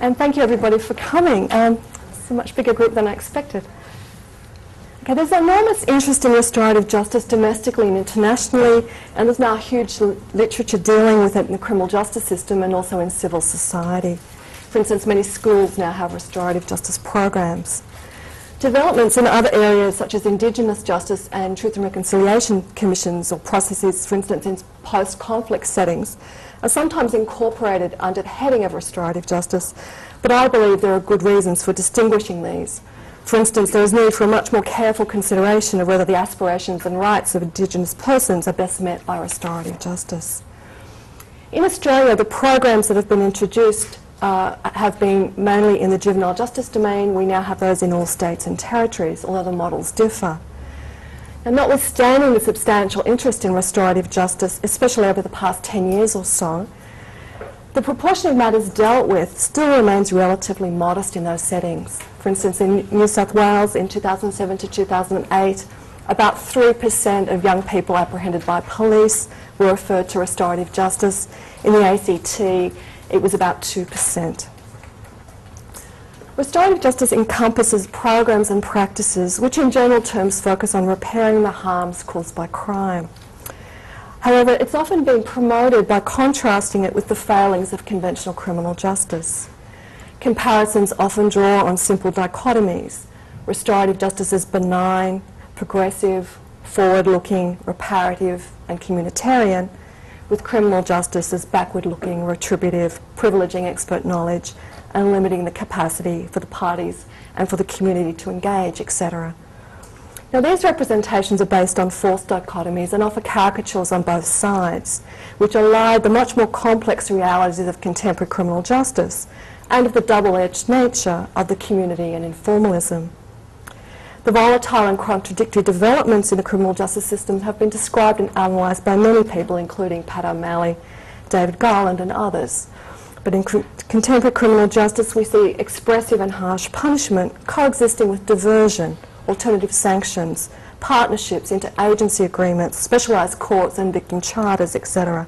and thank you everybody for coming. Um, it's a much bigger group than I expected. Okay, there's enormous interest in restorative justice domestically and internationally, and there's now huge literature dealing with it in the criminal justice system and also in civil society. For instance, many schools now have restorative justice programs. Developments in other areas such as Indigenous justice and truth and reconciliation commissions or processes, for instance, in post-conflict settings, are sometimes incorporated under the heading of restorative justice, but I believe there are good reasons for distinguishing these. For instance, there is need for a much more careful consideration of whether the aspirations and rights of Indigenous persons are best met by restorative justice. In Australia, the programs that have been introduced uh, have been mainly in the juvenile justice domain. We now have those in all states and territories, although the models differ. And notwithstanding the substantial interest in restorative justice, especially over the past 10 years or so, the proportion of matters dealt with still remains relatively modest in those settings. For instance, in New South Wales in 2007 to 2008, about 3% of young people apprehended by police were referred to restorative justice. In the ACT, it was about 2%. Restorative justice encompasses programs and practices which in general terms focus on repairing the harms caused by crime. However, it's often been promoted by contrasting it with the failings of conventional criminal justice. Comparisons often draw on simple dichotomies. Restorative justice is benign, progressive, forward-looking, reparative and communitarian, with criminal justice as backward-looking, retributive, privileging expert knowledge, and limiting the capacity for the parties and for the community to engage, etc. Now these representations are based on false dichotomies and offer caricatures on both sides, which elide the much more complex realities of contemporary criminal justice and of the double-edged nature of the community and informalism. The volatile and contradictory developments in the criminal justice system have been described and analysed by many people, including Pat O'Malley, David Garland and others. But in contemporary criminal justice, we see expressive and harsh punishment coexisting with diversion, alternative sanctions, partnerships, interagency agreements, specialised courts and victim charters, etc.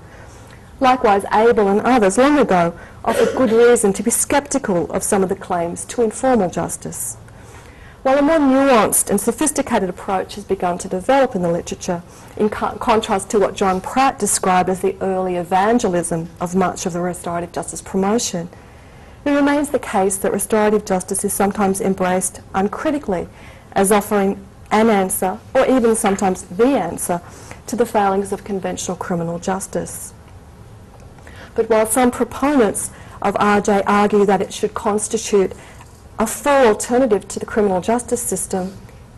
Likewise, Abel and others long ago offered good reason to be sceptical of some of the claims to informal justice. While a more nuanced and sophisticated approach has begun to develop in the literature, in co contrast to what John Pratt described as the early evangelism of much of the restorative justice promotion, it remains the case that restorative justice is sometimes embraced uncritically as offering an answer, or even sometimes the answer, to the failings of conventional criminal justice. But while some proponents of RJ argue that it should constitute a full alternative to the criminal justice system,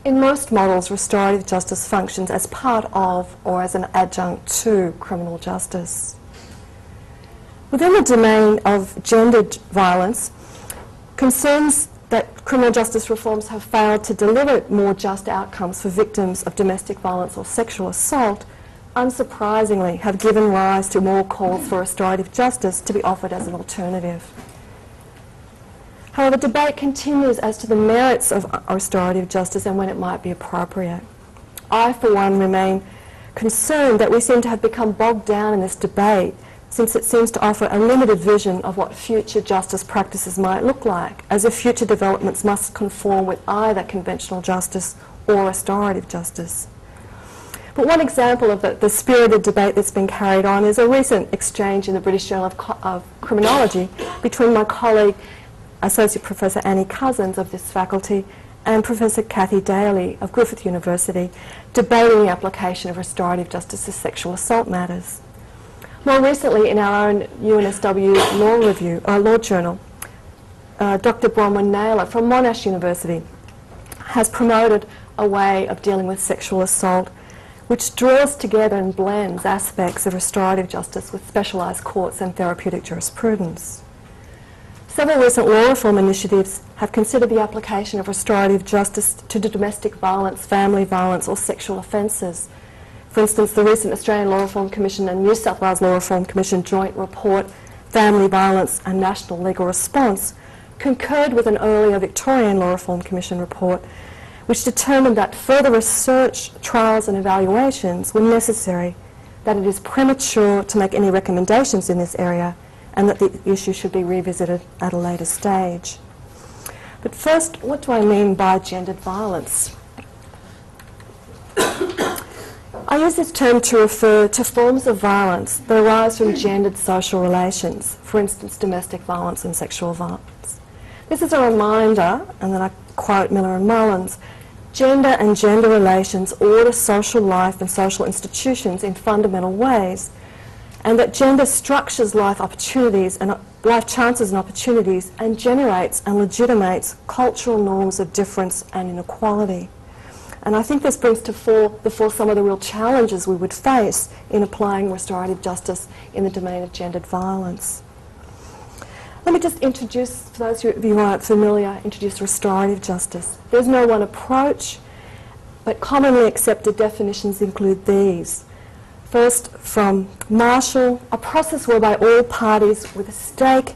in most models, restorative justice functions as part of or as an adjunct to criminal justice. Within the domain of gendered violence, concerns that criminal justice reforms have failed to deliver more just outcomes for victims of domestic violence or sexual assault, unsurprisingly, have given rise to more calls for restorative justice to be offered as an alternative. However, debate continues as to the merits of restorative justice and when it might be appropriate. I, for one, remain concerned that we seem to have become bogged down in this debate since it seems to offer a limited vision of what future justice practices might look like, as if future developments must conform with either conventional justice or restorative justice. But one example of the, the spirited debate that's been carried on is a recent exchange in the British Journal of, of Criminology between my colleague Associate Professor Annie Cossins of this faculty and Professor Kathy Daly of Griffith University debating the application of restorative justice to sexual assault matters. More recently, in our own UNSW Law Review, uh, Law Journal, uh, Dr. Bronwyn Naylor from Monash University has promoted a way of dealing with sexual assault which draws together and blends aspects of restorative justice with specialised courts and therapeutic jurisprudence. Several recent law reform initiatives have considered the application of restorative justice to domestic violence, family violence or sexual offences. For instance, the recent Australian Law Reform Commission and New South Wales Law Reform Commission joint report, Family Violence and National Legal Response, concurred with an earlier Victorian Law Reform Commission report which determined that further research, trials and evaluations were necessary, that it is premature to make any recommendations in this area, and that the issue should be revisited at a later stage. But first, what do I mean by gendered violence? I use this term to refer to forms of violence that arise from gendered social relations, for instance, domestic violence and sexual violence. This is a reminder, and then I quote Miller and Mullins, gender and gender relations order social life and social institutions in fundamental ways, and that gender structures life opportunities and uh, life chances and opportunities and generates and legitimates cultural norms of difference and inequality. And I think this brings to fore before some of the real challenges we would face in applying restorative justice in the domain of gendered violence. Let me just introduce, for those of you who aren't familiar, introduce restorative justice. There's no one approach, but commonly accepted definitions include these. First, from Marshall, a process whereby all parties with a stake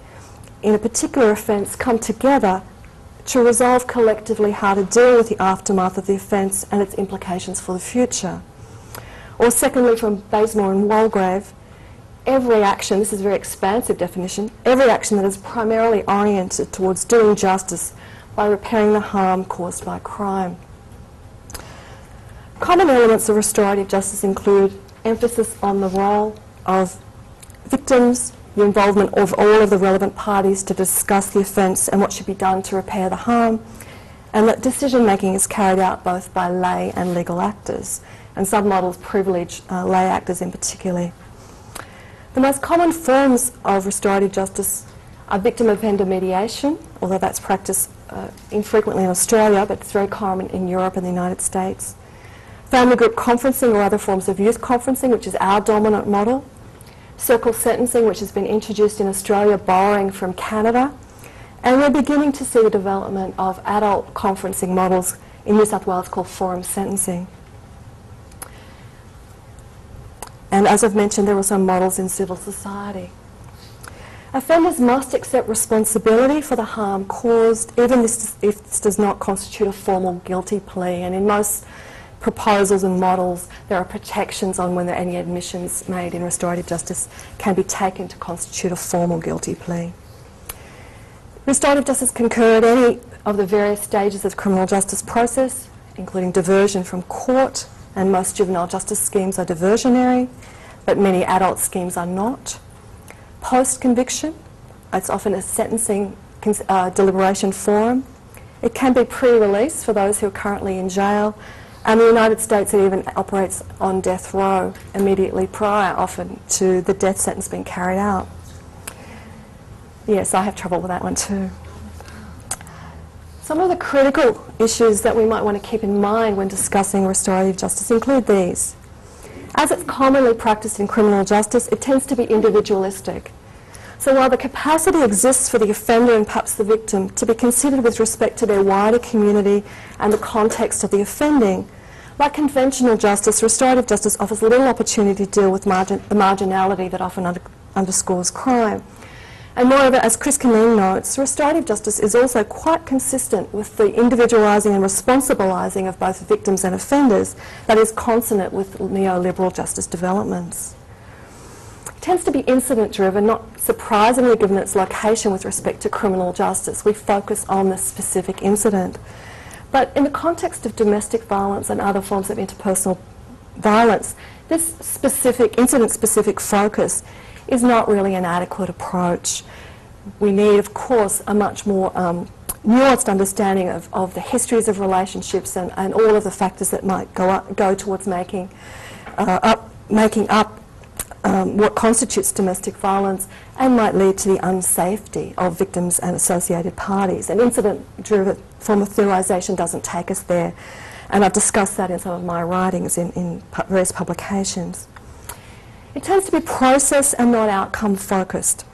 in a particular offence come together to resolve collectively how to deal with the aftermath of the offence and its implications for the future. Or secondly, from Bazemore and Walgrave, every action, this is a very expansive definition, every action that is primarily oriented towards doing justice by repairing the harm caused by crime. Common elements of restorative justice include emphasis on the role of victims, the involvement of all of the relevant parties to discuss the offence and what should be done to repair the harm, and that decision making is carried out both by lay and legal actors, and some models privilege uh, lay actors in particular. The most common forms of restorative justice are victim offender mediation, although that's practiced uh, infrequently in Australia, but it's very common in Europe and the United States. Family group conferencing or other forms of youth conferencing, which is our dominant model circle sentencing, which has been introduced in Australia, borrowing from Canada. And we're beginning to see the development of adult conferencing models in New South Wales called forum sentencing. And as I've mentioned, there are some models in civil society. Offenders must accept responsibility for the harm caused, even if this does not constitute a formal guilty plea. And in most proposals and models, there are protections on when any admissions made in restorative justice can be taken to constitute a formal guilty plea. Restorative justice can occur at any of the various stages of the criminal justice process, including diversion from court, and most juvenile justice schemes are diversionary, but many adult schemes are not. Post-conviction, it's often a sentencing uh, deliberation forum. It can be pre-release for those who are currently in jail, and the United States it even operates on death row immediately prior, often, to the death sentence being carried out. Yes, I have trouble with that one too. Some of the critical issues that we might want to keep in mind when discussing restorative justice include these. As it's commonly practiced in criminal justice, it tends to be individualistic. So while the capacity exists for the offender and perhaps the victim to be considered with respect to their wider community and the context of the offending, like conventional justice, restorative justice offers little opportunity to deal with margin, the marginality that often under, underscores crime. And moreover, as Chris Cunneen notes, restorative justice is also quite consistent with the individualising and responsibilising of both victims and offenders that is consonant with neoliberal justice developments. It tends to be incident driven, not surprisingly given its location with respect to criminal justice. We focus on the specific incident. But in the context of domestic violence and other forms of interpersonal violence, this specific, incident-specific focus is not really an adequate approach. We need, of course, a much more um, nuanced understanding of, of the histories of relationships and, and all of the factors that might go, up, go towards making, uh, up, making up um, what constitutes domestic violence and might lead to the unsafety of victims and associated parties. An incident-driven form of theorisation doesn't take us there, and I've discussed that in some of my writings in, in various publications. It tends to be process and not outcome focused.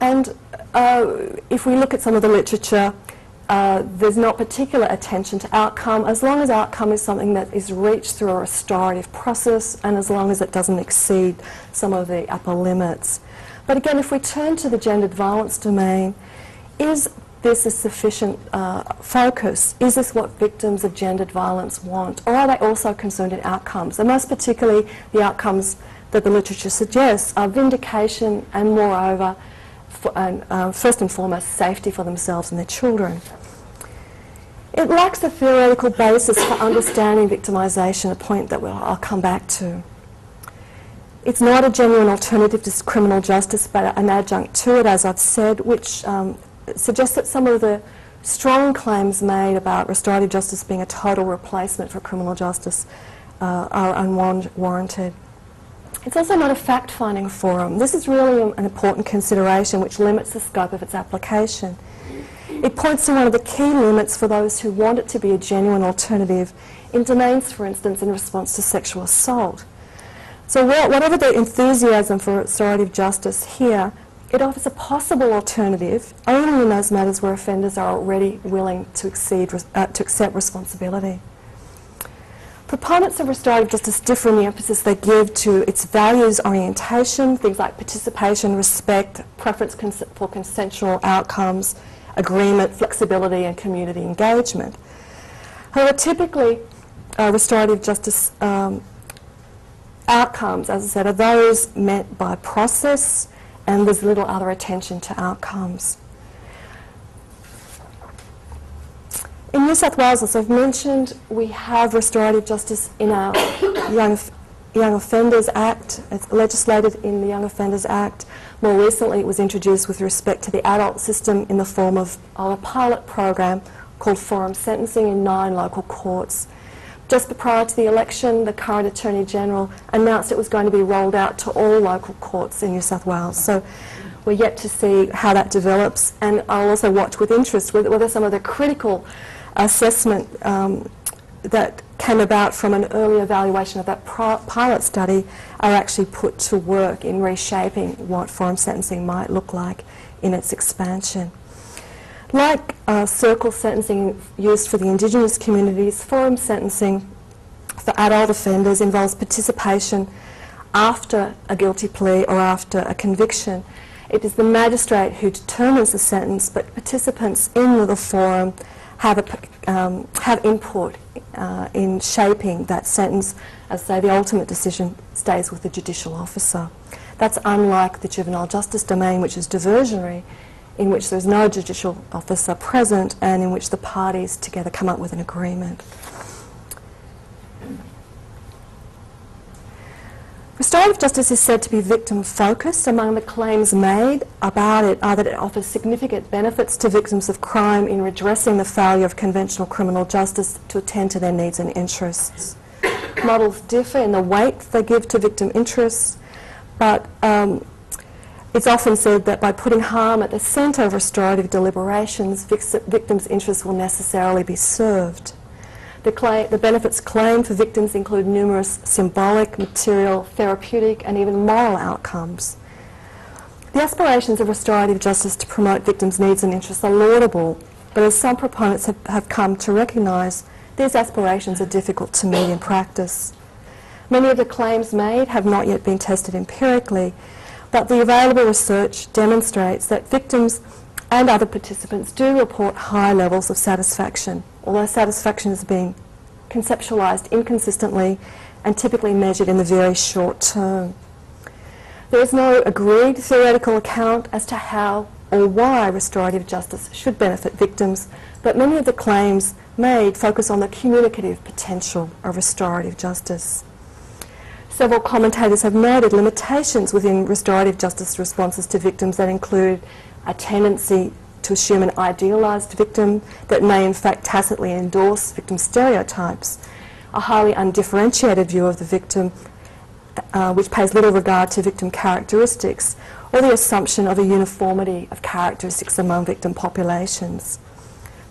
And uh, if we look at some of the literature, uh, there's not particular attention to outcome as long as outcome is something that is reached through a restorative process and as long as it doesn't exceed some of the upper limits. But again, if we turn to the gendered violence domain, is this a sufficient uh, focus? Is this what victims of gendered violence want? Or are they also concerned in outcomes? And most particularly the outcomes that the literature suggests are vindication and, moreover, for, and, uh, first and foremost, safety for themselves and their children. It lacks a theoretical basis for understanding victimisation, a point that we'll, I'll come back to. It's not a genuine alternative to criminal justice, but an adjunct to it, as I've said, which um, suggests that some of the strong claims made about restorative justice being a total replacement for criminal justice uh, are unwarranted. It's also not a fact-finding forum. This is really an important consideration which limits the scope of its application. It points to one of the key limits for those who want it to be a genuine alternative in domains, for instance, in response to sexual assault. So whatever the enthusiasm for restorative justice here, it offers a possible alternative only in those matters where offenders are already willing to, exceed, uh, to accept responsibility. Proponents of restorative justice differ in the emphasis they give to its values orientation, things like participation, respect, preference cons for consensual outcomes, agreement, flexibility and community engagement. However, typically uh, restorative justice um, outcomes, as I said, are those meant by process and there's little other attention to outcomes. In New South Wales, as I've mentioned, we have restorative justice in our Young, Young Offenders Act. It's legislated in the Young Offenders Act. More recently, it was introduced with respect to the adult system in the form of, a pilot program called Forum Sentencing in nine local courts. Just prior to the election, the current Attorney General announced it was going to be rolled out to all local courts in New South Wales. So we're yet to see how that develops, and I'll also watch with interest whether some of the critical assessment um, that came about from an early evaluation of that pilot study are actually put to work in reshaping what forum sentencing might look like in its expansion. Like uh, circle sentencing used for the Indigenous communities, forum sentencing for adult offenders involves participation after a guilty plea or after a conviction. It is the magistrate who determines the sentence, but participants in the forum have, a, um, have input uh, in shaping that sentence. As I say, the ultimate decision stays with the judicial officer. That's unlike the juvenile justice domain, which is diversionary, in which there's no judicial officer present and in which the parties together come up with an agreement. Restorative justice is said to be victim focused. Among the claims made about it are that it offers significant benefits to victims of crime in redressing the failure of conventional criminal justice to attend to their needs and interests. Models differ in the weight they give to victim interests, but um, it's often said that by putting harm at the centre of restorative deliberations, victims' interests will necessarily be served. The, claim, the, benefits claimed for victims include numerous symbolic, material, therapeutic, and even moral outcomes. The aspirations of restorative justice to promote victims' needs and interests are laudable, but as some proponents have, have come to recognise, these aspirations are difficult to meet in practice. Many of the claims made have not yet been tested empirically, but the available research demonstrates that victims and other participants do report high levels of satisfaction, although satisfaction is being conceptualised inconsistently and typically measured in the very short term. There is no agreed theoretical account as to how or why restorative justice should benefit victims, but many of the claims made focus on the communicative potential of restorative justice. Several commentators have noted limitations within restorative justice responses to victims that include a tendency to assume an idealised victim that may in fact tacitly endorse victim stereotypes, a highly undifferentiated view of the victim uh, which pays little regard to victim characteristics, or the assumption of a uniformity of characteristics among victim populations.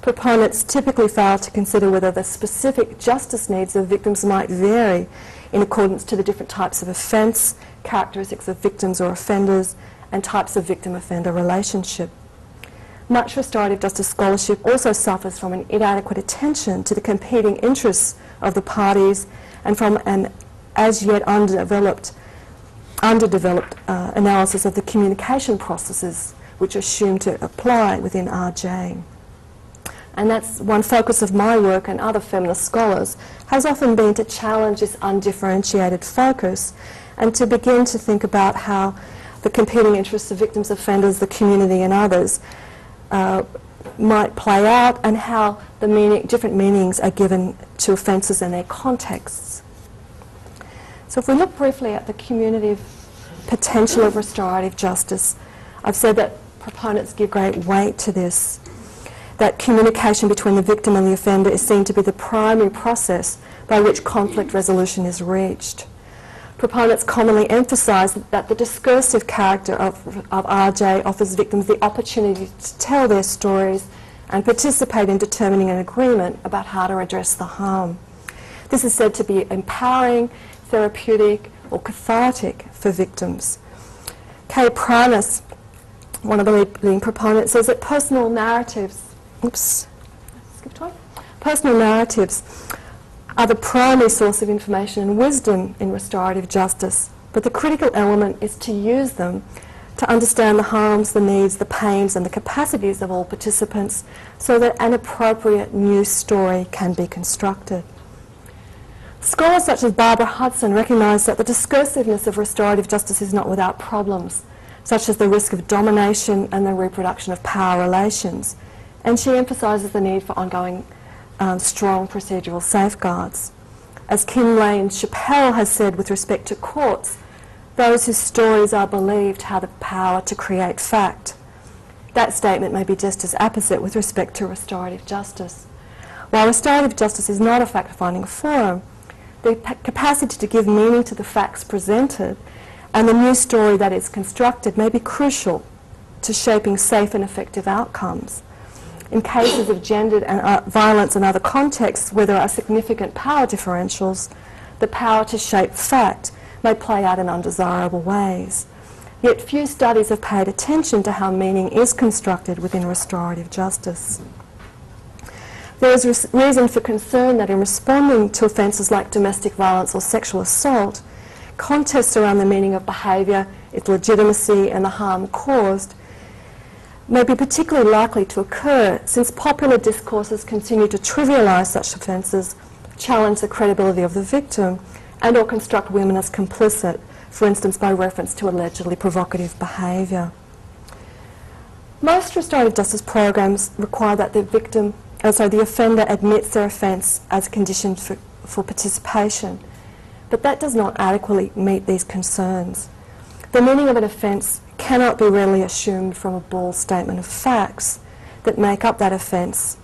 Proponents typically fail to consider whether the specific justice needs of victims might vary in accordance to the different types of offence, characteristics of victims or offenders, and types of victim-offender relationship. Much restorative justice scholarship also suffers from an inadequate attention to the competing interests of the parties and from an as yet undeveloped, underdeveloped uh, analysis of the communication processes which are assumed to apply within RJ. And that's one focus of my work and other feminist scholars has often been to challenge this undifferentiated focus and to begin to think about how the competing interests of victims, offenders, the community and others uh, might play out and how the meaning, different meanings are given to offences and their contexts. So if we look briefly at the community potential of restorative justice, I've said that proponents give great weight to this, that communication between the victim and the offender is seen to be the primary process by which conflict resolution is reached. Proponents commonly emphasise that the discursive character of, of RJ offers victims the opportunity to tell their stories and participate in determining an agreement about how to address the harm. This is said to be empowering, therapeutic, or cathartic for victims. Kay Pranis, one of the leading proponents, says that personal narratives, oops, skipped one, personal narratives are the primary source of information and wisdom in restorative justice, but the critical element is to use them to understand the harms, the needs, the pains and the capacities of all participants so that an appropriate new story can be constructed. Scholars such as Barbara Hudson recognise that the discursiveness of restorative justice is not without problems, such as the risk of domination and the reproduction of power relations, and she emphasises the need for ongoing um, strong procedural safeguards. As Kim Lane Scheppele has said with respect to courts, those whose stories are believed have the power to create fact. That statement may be just as apposite with respect to restorative justice. While restorative justice is not a fact-finding forum, the capacity to give meaning to the facts presented and the new story that is constructed may be crucial to shaping safe and effective outcomes in cases of gendered and, uh, violence and other contexts where there are significant power differentials, the power to shape fact may play out in undesirable ways. Yet few studies have paid attention to how meaning is constructed within restorative justice. There is reason for concern that in responding to offences like domestic violence or sexual assault, contests around the meaning of behaviour, its legitimacy and the harm caused may be particularly likely to occur since popular discourses continue to trivialise such offences, challenge the credibility of the victim, and or construct women as complicit, for instance by reference to allegedly provocative behaviour. Most restorative justice programs require that the victim, uh, sorry, the offender admits their offence as a condition for, for participation, but that does not adequately meet these concerns. The meaning of an offence cannot be readily assumed from a bald statement of facts that make up that offence.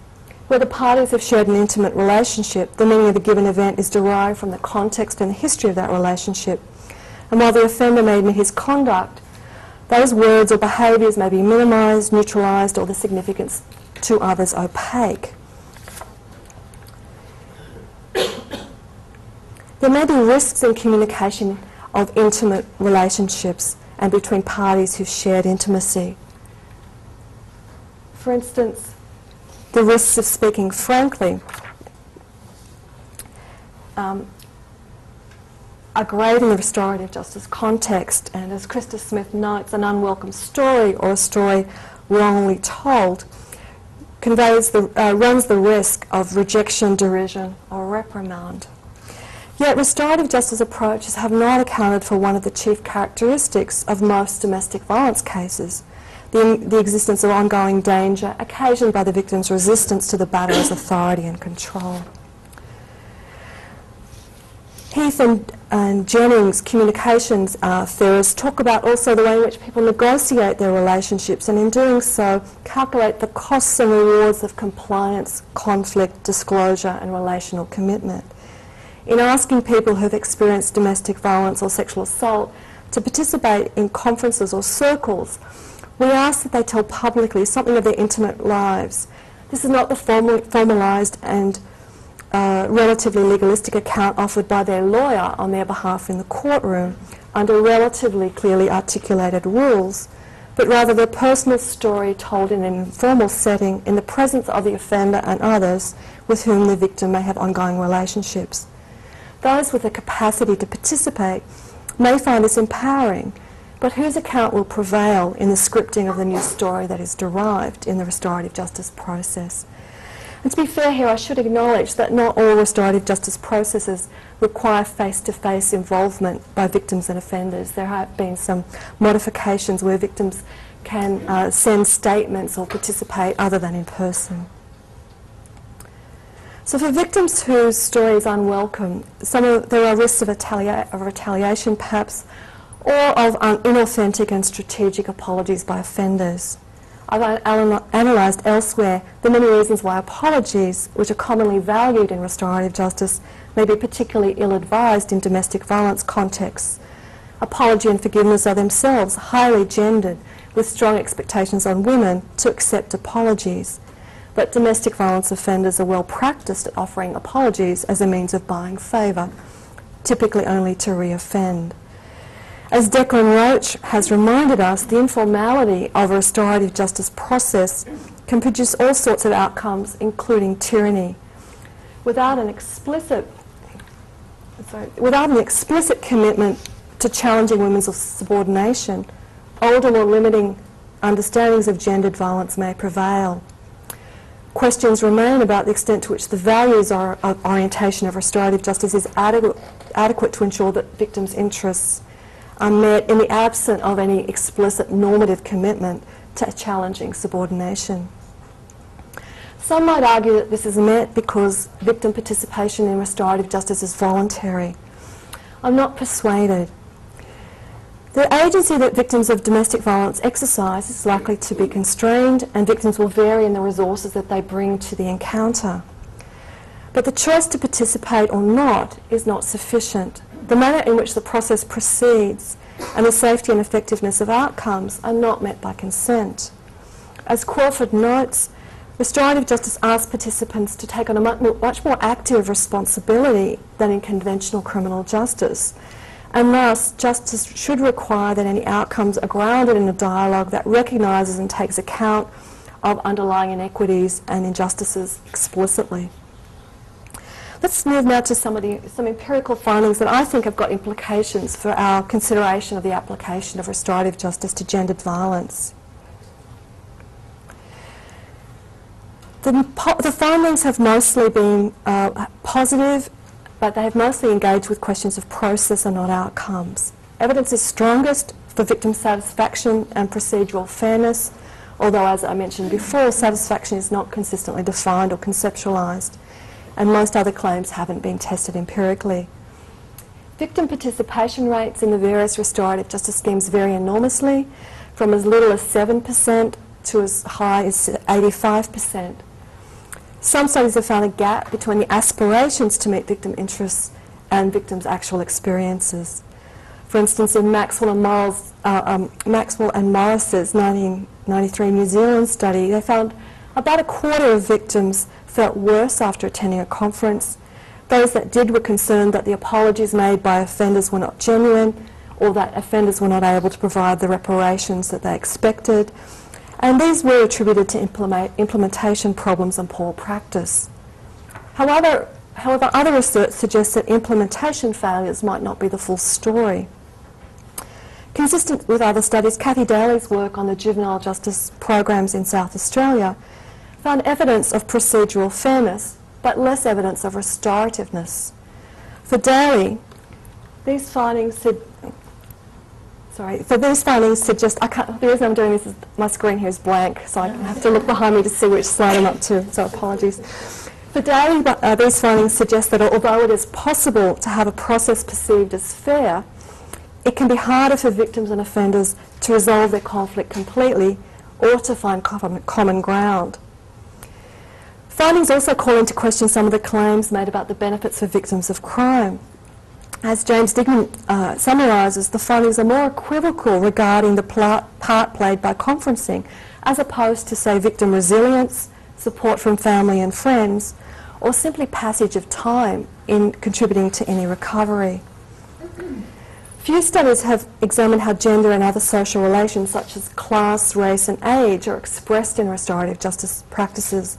Where the parties have shared an intimate relationship, the meaning of a given event is derived from the context and the history of that relationship. And while the offender may admit his conduct, those words or behaviours may be minimised, neutralised, or the significance to others opaque. there may be risks in communication of intimate relationships and between parties who've shared intimacy. For instance, the risks of speaking frankly um, are great in the restorative justice context, and as Krista Smith notes, an unwelcome story or a story wrongly told conveys the, uh, runs the risk of rejection, derision, or reprimand. Yet restorative justice approaches have not accounted for one of the chief characteristics of most domestic violence cases, the, the existence of ongoing danger occasioned by the victim's resistance to the batterer's authority and control. Heath and, and Jennings, communications uh, theorists, talk about also the way in which people negotiate their relationships and in doing so calculate the costs and rewards of compliance, conflict, disclosure and relational commitment in asking people who've experienced domestic violence or sexual assault to participate in conferences or circles, we ask that they tell publicly something of their intimate lives. This is not the formal, formalised and uh, relatively legalistic account offered by their lawyer on their behalf in the courtroom under relatively clearly articulated rules, but rather their personal story told in an informal setting in the presence of the offender and others with whom the victim may have ongoing relationships. Those with the capacity to participate may find this empowering, but whose account will prevail in the scripting of the new story that is derived in the restorative justice process? And to be fair here, I should acknowledge that not all restorative justice processes require face-to-face involvement by victims and offenders. There have been some modifications where victims can uh, send statements or participate other than in person. So for victims whose story is unwelcome, some of, there are risks of, retalia of retaliation perhaps, or of inauthentic and strategic apologies by offenders. I've analysed elsewhere the many reasons why apologies, which are commonly valued in restorative justice, may be particularly ill-advised in domestic violence contexts. Apology and forgiveness are themselves highly gendered, with strong expectations on women to accept apologies. But domestic violence offenders are well practiced at offering apologies as a means of buying favour, typically only to re-offend. As Declan Roche has reminded us, the informality of a restorative justice process can produce all sorts of outcomes, including tyranny. Without an explicit, sorry, without an explicit commitment to challenging women's subordination, older or limiting understandings of gendered violence may prevail. Questions remain about the extent to which the values or orientation of restorative justice is adequate, adequate to ensure that victims' interests are met in the absence of any explicit normative commitment to challenging subordination. Some might argue that this is met because victim participation in restorative justice is voluntary. I'm not persuaded. The agency that victims of domestic violence exercise is likely to be constrained and victims will vary in the resources that they bring to the encounter. But the choice to participate or not is not sufficient the manner in which the process proceeds and the safety and effectiveness of outcomes are not met by consent. As Crawford notes, restorative justice asks participants to take on a much more active responsibility than in conventional criminal justice. And thus, justice should require that any outcomes are grounded in a dialogue that recognises and takes account of underlying inequities and injustices explicitly. Let's move now to some of the some empirical findings that I think have got implications for our consideration of the application of restorative justice to gendered violence. The, the findings have mostly been uh, positive, but they have mostly engaged with questions of process and not outcomes. Evidence is strongest for victim satisfaction and procedural fairness, although, as I mentioned before, satisfaction is not consistently defined or conceptualised and most other claims haven't been tested empirically. Victim participation rates in the various restorative justice schemes vary enormously, from as little as 7% to as high as 85%. Some studies have found a gap between the aspirations to meet victim interests and victims' actual experiences. For instance, in Maxwell and, Morris, uh, um, Maxwell and Morris's 1993 New Zealand study, they found about a quarter of victims felt worse after attending a conference. Those that did were concerned that the apologies made by offenders were not genuine or that offenders were not able to provide the reparations that they expected. And these were attributed to implement implementation problems and poor practice. However, however, other research suggests that implementation failures might not be the full story. Consistent with other studies, Kathy Daly's work on the juvenile justice programs in South Australia found evidence of procedural fairness, but less evidence of restorativeness. For Daly, these findings said, sorry, so these findings suggest, I can't, the reason I'm doing this is my screen here is blank, so I have to look behind me to see which slide I'm up to, so apologies. For uh, these findings suggest that although it is possible to have a process perceived as fair, it can be harder for victims and offenders to resolve their conflict completely or to find common ground. Findings also call into question some of the claims made about the benefits for victims of crime. As James Dignan uh, summarises, the findings are more equivocal regarding the part played by conferencing, as opposed to, say, victim resilience, support from family and friends, or simply passage of time in contributing to any recovery. Few studies have examined how gender and other social relations, such as class, race, and age, are expressed in restorative justice practices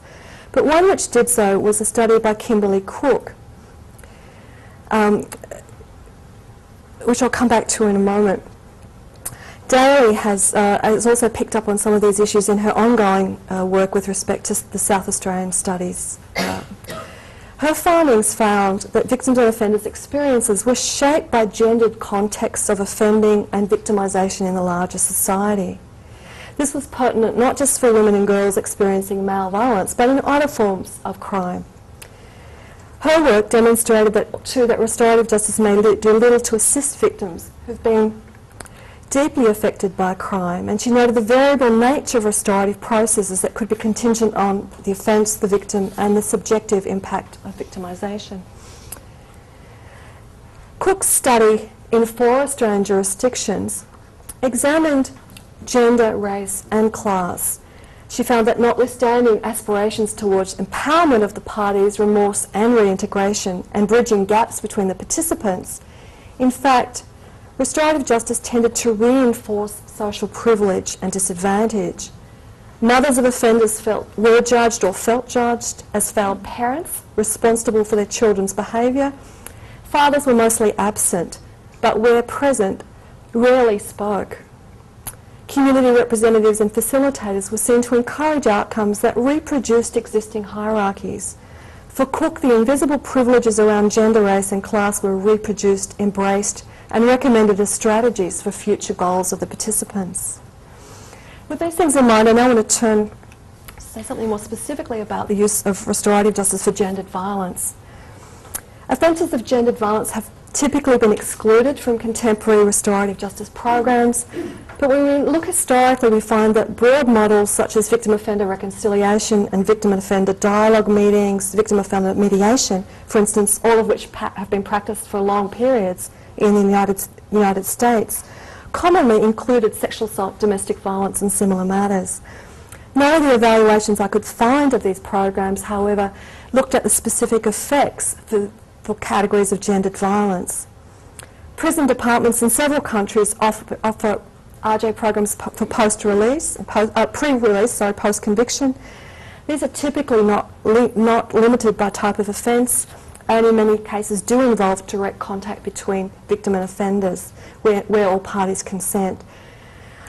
but one which did so was a study by Kimberly Cook, um, which I'll come back to in a moment. Daly has, uh, has also picked up on some of these issues in her ongoing uh, work with respect to the South Australian studies. Uh, her findings found that victims and offenders' experiences were shaped by gendered contexts of offending and victimisation in the larger society. This was pertinent not just for women and girls experiencing male violence, but in other forms of crime. Her work demonstrated that, too, that restorative justice may do little to assist victims who've been deeply affected by crime, and she noted the variable nature of restorative processes that could be contingent on the offence, the victim, and the subjective impact of victimisation. Cook's study in four Australian jurisdictions examined gender, race, and class. She found that notwithstanding aspirations towards empowerment of the parties, remorse and reintegration, and bridging gaps between the participants, in fact, restorative justice tended to reinforce social privilege and disadvantage. Mothers of offenders felt, were judged or felt judged as failed parents responsible for their children's behaviour. Fathers were mostly absent, but where present, rarely spoke. Community representatives and facilitators were seen to encourage outcomes that reproduced existing hierarchies. For Cook, the invisible privileges around gender, race and class were reproduced, embraced and recommended as strategies for future goals of the participants. With these things in mind, I now want to turn say something more specifically about the use of restorative justice for gendered violence. Offences of gendered violence have typically been excluded from contemporary restorative justice programs, but when we look historically, we find that broad models such as victim-offender reconciliation and victim-offender dialogue meetings, victim-offender mediation, for instance, all of which have been practiced for long periods, in the United, United States commonly included sexual assault, domestic violence and similar matters. None of the evaluations I could find of these programs, however, looked at the specific effects categories of gendered violence. Prison departments in several countries offer, offer RJ programs for post-release, post, uh, pre-release, sorry, post-conviction. These are typically not, li not limited by type of offence, and in many cases do involve direct contact between victim and offenders where, where all parties consent.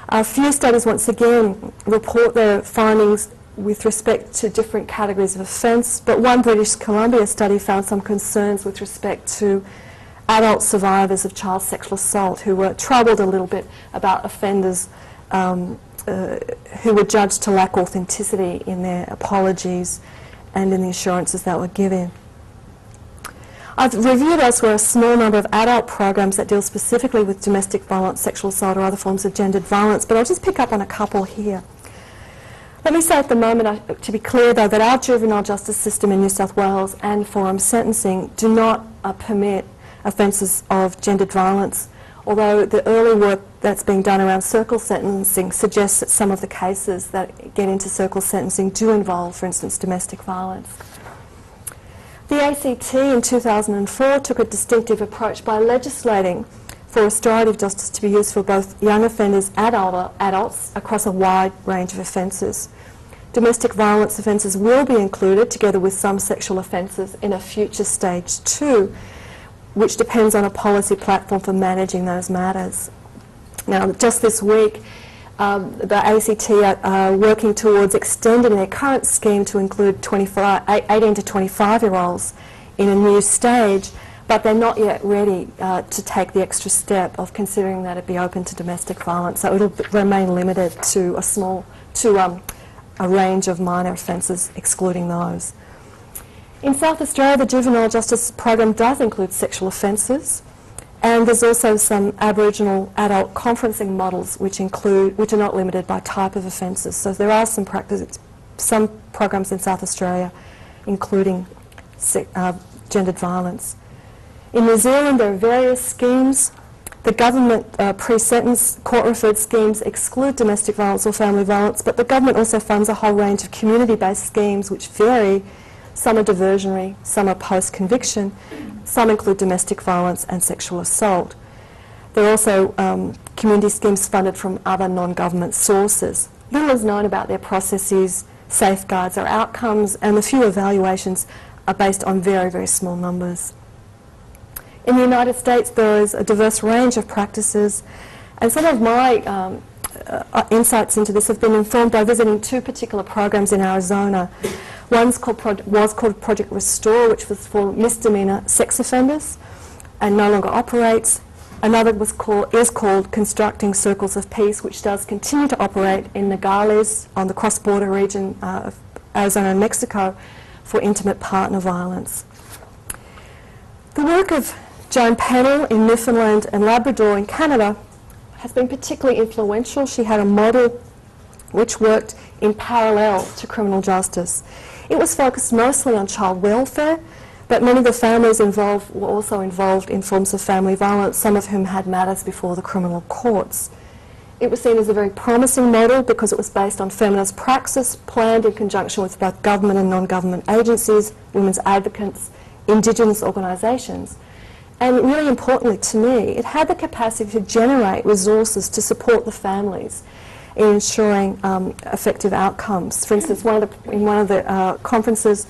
A few studies once again report their findings with respect to different categories of offence, but one British Columbia study found some concerns with respect to adult survivors of child sexual assault who were troubled a little bit about offenders um, uh, who were judged to lack authenticity in their apologies and in the assurances that were given. I've reviewed elsewhere a small number of adult programs that deal specifically with domestic violence, sexual assault or other forms of gendered violence, but I'll just pick up on a couple here. Let me say at the moment, to be clear though, that our juvenile justice system in New South Wales and forum sentencing do not uh, permit offences of gendered violence, although the early work that's being done around circle sentencing suggests that some of the cases that get into circle sentencing do involve, for instance, domestic violence. The ACT in 2004 took a distinctive approach by legislating for restorative justice to be used for both young offenders and adults across a wide range of offences. Domestic violence offences will be included together with some sexual offences in a future stage two, which depends on a policy platform for managing those matters. Now, just this week, um, the ACT are, are, working towards extending their current scheme to include 18 to 25 year olds in a new stage, but they're not yet ready uh, to take the extra step of considering that it be open to domestic violence. So it'll remain limited to a small, to um, a range of minor offences, excluding those. In South Australia, the juvenile justice program does include sexual offences. And there's also some Aboriginal adult conferencing models which include, which are not limited by type of offences. So there are some practices, some programs in South Australia including uh, gendered violence. In New Zealand there are various schemes. The government uh, pre-sentence court-referred schemes exclude domestic violence or family violence, but the government also funds a whole range of community-based schemes which vary. Some are diversionary, some are post-conviction, some include domestic violence and sexual assault. There are also um, community schemes funded from other non-government sources. Little is known about their processes, safeguards or outcomes, and the few evaluations are based on very, very small numbers. In the United States, there is a diverse range of practices, And some of my um, uh, insights into this have been informed by visiting two particular programs in Arizona. One's called was called Project Restore, which was for misdemeanor sex offenders and no longer operates. Another was called, is called Constructing Circles of Peace, which does continue to operate in Nogales on the cross-border region uh, of Arizona and Mexico for intimate partner violence. The work of Joan Pennell in Newfoundland and Labrador in Canada has been particularly influential. She had a model which worked in parallel to criminal justice. It was focused mostly on child welfare, but many of the families involved were also involved in forms of family violence, some of whom had matters before the criminal courts. It was seen as a very promising model because it was based on feminist praxis planned in conjunction with both government and non-government agencies, women's advocates, indigenous organisations. And really importantly to me, it had the capacity to generate resources to support the families in ensuring um, effective outcomes. For instance, one of the, in one of the uh, conferences,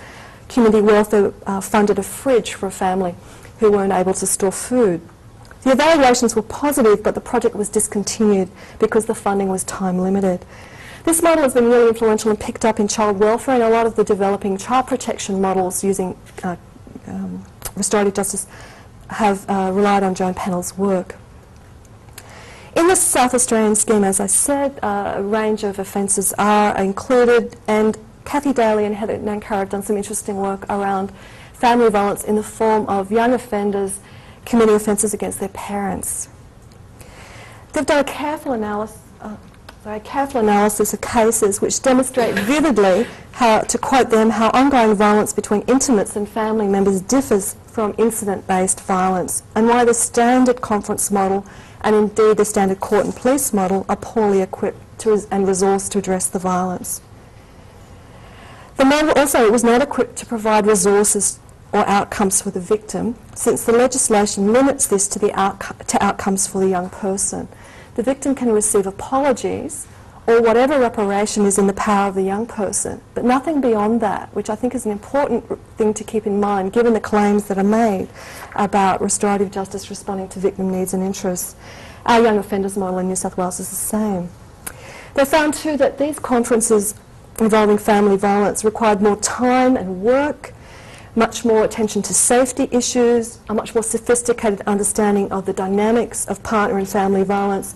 Community Welfare uh, funded a fridge for a family who weren't able to store food. The evaluations were positive, but the project was discontinued because the funding was time limited. This model has been really influential and picked up in child welfare and a lot of the developing child protection models using uh, um, restorative justice have uh, relied on Joan Pennell's work. In the South Australian scheme, as I said, uh, a range of offences are included, and Kathy Daly and Heather Nancarrow have done some interesting work around family violence in the form of young offenders committing offences against their parents. They've done a careful analysis, sorry, careful analysis of cases which demonstrate vividly how, to quote them, how ongoing violence between intimates and family members differs from incident-based violence and why the standard conference model and indeed the standard court and police model are poorly equipped to, and resourced to address the violence. The model also was not equipped to provide resources or outcomes for the victim, since the legislation limits this to, the outco- to outcomes for the young person. The victim can receive apologies or whatever reparation is in the power of the young person, but nothing beyond that, which I think is an important thing to keep in mind given the claims that are made about restorative justice responding to victim needs and interests. Our young offenders model in New South Wales is the same. They found too that these conferences involving family violence required more time and work, much more attention to safety issues, a much more sophisticated understanding of the dynamics of partner and family violence,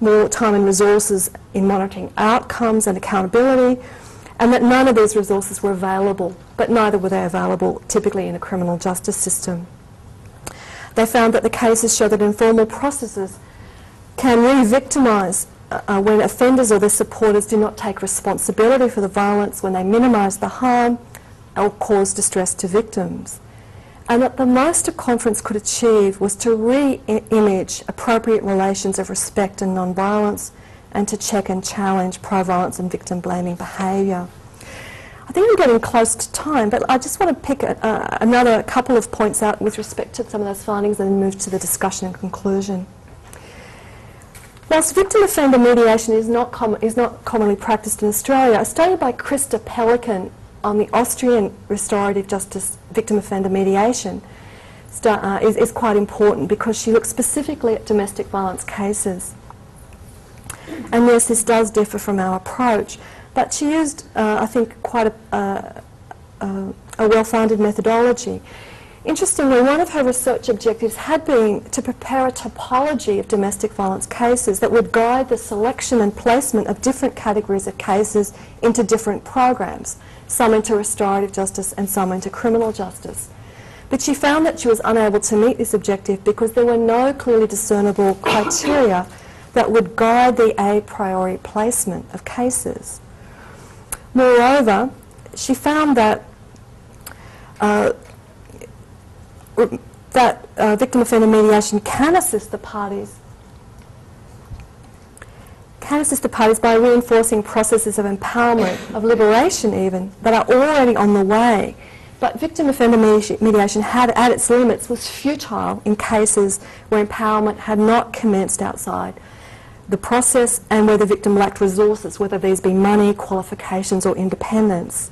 more time and resources in monitoring outcomes and accountability, and that none of these resources were available, but neither were they available typically in a criminal justice system. They found that the cases show that informal processes can re-victimise uh, when offenders or their supporters do not take responsibility for the violence, when they minimise the harm or cause distress to victims. And that the most a conference could achieve was to re-image appropriate relations of respect and non-violence and to check and challenge pro-violence and victim-blaming behaviour. I think I'm getting close to time, but I just want to pick a, uh, another couple of points out with respect to some of those findings and then move to the discussion and conclusion. Whilst victim offender mediation is not, is not commonly practiced in Australia, a study by Christa Pelikan on the Austrian restorative justice victim offender mediation uh, is, is quite important because she looks specifically at domestic violence cases. And yes, this does differ from our approach, but she used, uh, I think, quite a, uh, uh a well-founded methodology. Interestingly, one of her research objectives had been to prepare a topology of domestic violence cases that would guide the selection and placement of different categories of cases into different programs, some into restorative justice and some into criminal justice. But she found that she was unable to meet this objective because there were no clearly discernible criteria that would guide the a priori placement of cases. Moreover, she found that uh, that uh, victim offender mediation can assist the parties can assist the parties by reinforcing processes of empowerment, of liberation even, that are already on the way. But victim offender mediation had at its limits was futile in cases where empowerment had not commenced outside the process and where the victim lacked resources, whether these be money, qualifications or independence.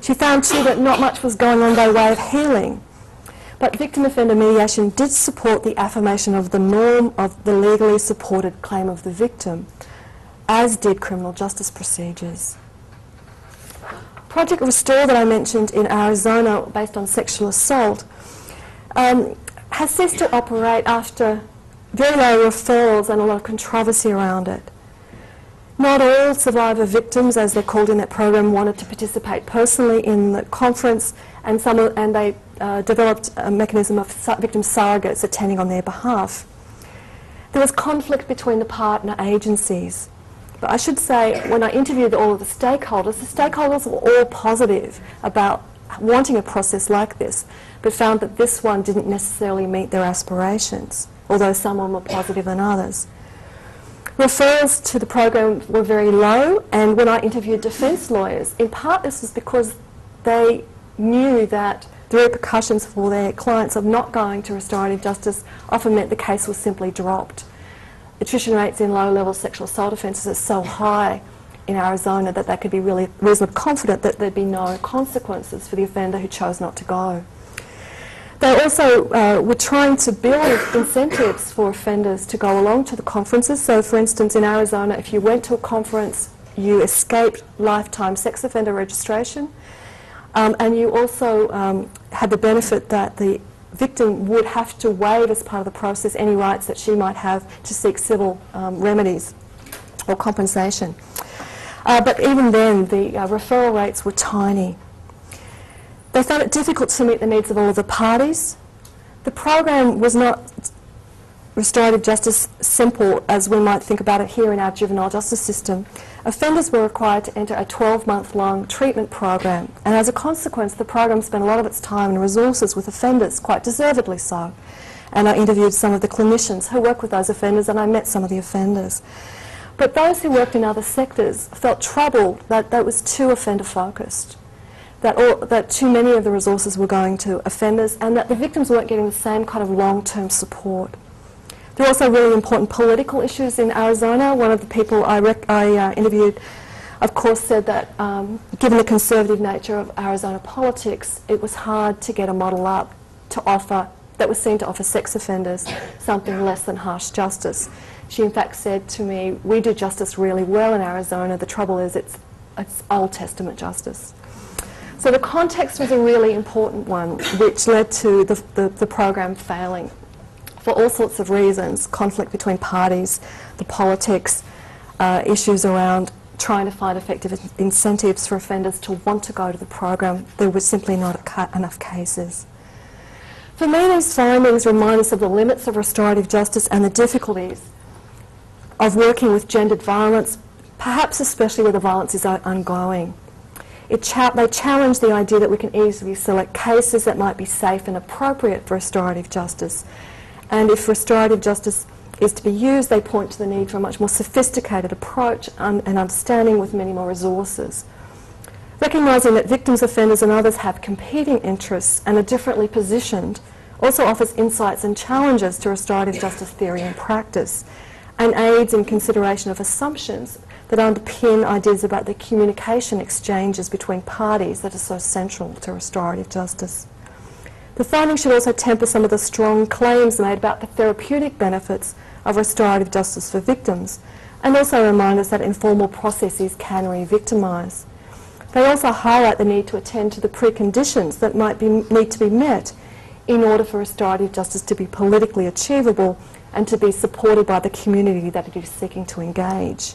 She found too that not much was going on by way of healing But victim offender mediation did support the affirmation of the norm of the legally supported claim of the victim, as did criminal justice procedures. Project Restore that I mentioned in Arizona, based on sexual assault, um, has ceased to operate after very low referrals and a lot of controversy around it. Not all survivor victims, as they're called in that program, wanted to participate personally in the conference, and some and they uh, developed a mechanism of victim surrogates attending on their behalf. There was conflict between the partner agencies. But I should say, when I interviewed all of the stakeholders, the stakeholders were all positive about wanting a process like this, but found that this one didn't necessarily meet their aspirations, although some were more positive than others. Referrals to the program were very low, and when I interviewed defence lawyers, in part this was because they knew that the repercussions for their clients of not going to restorative justice often meant the case was simply dropped. Attrition rates in low-level sexual assault offences are so high in Arizona that they could be really reasonably confident that there'd be no consequences for the offender who chose not to go. They also uh, were trying to build incentives for offenders to go along to the conferences. So, for instance, in Arizona, if you went to a conference, you escaped lifetime sex offender registration, um, and you also um, had the benefit that the victim would have to waive as part of the process any rights that she might have to seek civil um, remedies or compensation. Uh, but even then, the uh, referral rates were tiny. They found it difficult to meet the needs of all of the parties. The program was not restorative justice simple as we might think about it here in our juvenile justice system. Offenders were required to enter a 12-month long treatment program and as a consequence the program spent a lot of its time and resources with offenders, quite deservedly so. And I interviewed some of the clinicians who work with those offenders and I met some of the offenders. But those who worked in other sectors felt troubled that that was too offender focused that, that too many of the resources were going to offenders and that the victims weren't getting the same kind of long-term support. There are also really important political issues in Arizona. One of the people I, I uh, interviewed, of course, said that um, given the conservative nature of Arizona politics, it was hard to get a model up to offer that was seen to offer sex offenders something less than harsh justice. She in fact said to me, we do justice really well in Arizona. The trouble is it's, it's Old Testament justice. So the context was a really important one, which led to the, the, the, program failing for all sorts of reasons, conflict between parties, the politics, uh, issues around trying to find effective incentives for offenders to want to go to the program. There was simply not enough cases. For me, these findings remind us of the limits of restorative justice and the difficulties of working with gendered violence, perhaps especially where the violence is ongoing cha they challenge the idea that we can easily select cases that might be safe and appropriate for restorative justice. And if restorative justice is to be used, they point to the need for a much more sophisticated approach and understanding with many more resources. Recognising that victims, offenders and others have competing interests and are differently positioned also offers insights and challenges to restorative justice theory and practice and aids in consideration of assumptions that underpin ideas about the communication exchanges between parties that are so central to restorative justice. The findings should also temper some of the strong claims made about the therapeutic benefits of restorative justice for victims and also remind us that informal processes can re-victimise. They also highlight the need to attend to the preconditions that might be, need to be met in order for restorative justice to be politically achievable and to be supported by the community that it is seeking to engage.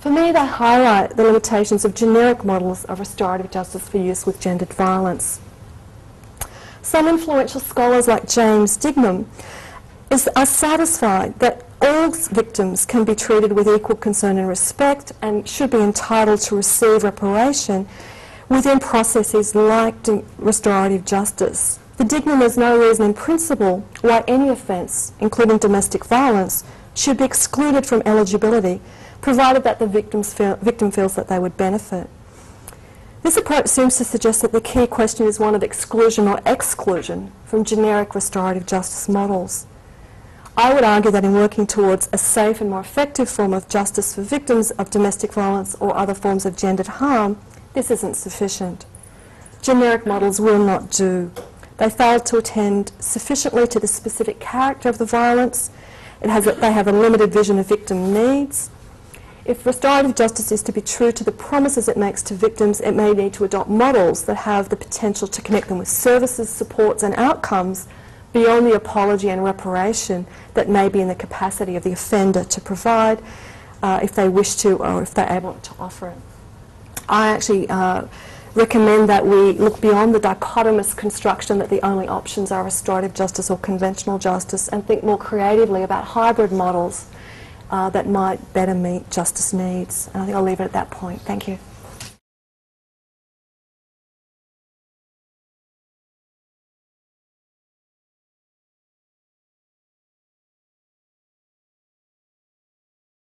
For me, they highlight the limitations of generic models of restorative justice for use with gendered violence. Some influential scholars like James Dignan is, are satisfied that all victims can be treated with equal concern and respect and should be entitled to receive reparation within processes like restorative justice. The Dignan is no reason in principle why any offence, including domestic violence, should be excluded from eligibility provided that the feel, victim feels that they would benefit. This approach seems to suggest that the key question is one of exclusion or exclusion from generic restorative justice models. I would argue that in working towards a safe and more effective form of justice for victims of domestic violence or other forms of gendered harm, this isn't sufficient. Generic models will not do. They fail to attend sufficiently to the specific character of the violence. It has a, they have a limited vision of victim needs. If restorative justice is to be true to the promises it makes to victims, it may need to adopt models that have the potential to connect them with services, supports and outcomes beyond the apology and reparation that may be in the capacity of the offender to provide uh, if they wish to or if they're able to offer it. I actually uh, recommend that we look beyond the dichotomous construction that the only options are restorative justice or conventional justice and think more creatively about hybrid models uh, that might better meet justice needs. And I think I'll leave it at that point. Thank you.